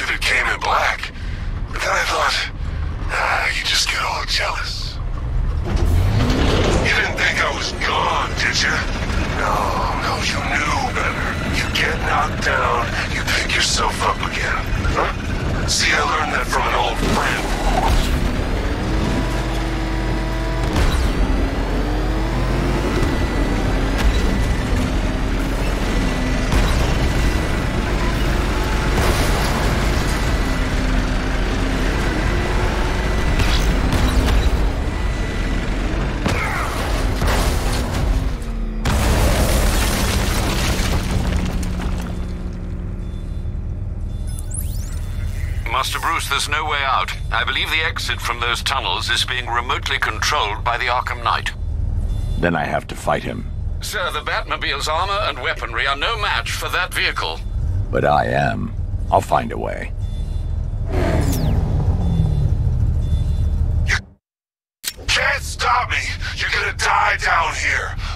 If it came in black. But then I thought, ah, you just get all jealous. You didn't think I was gone, did you? No, no, you knew better. You get knocked down, you pick yourself up again. Huh? See, I learned that from an old friend. Bruce, there's no way out. I believe the exit from those tunnels is being remotely controlled by the Arkham Knight. Then I have to fight him. Sir, the Batmobile's armor and weaponry are no match for that vehicle. But I am. I'll find a way. You can't stop me! You're gonna die down here! For God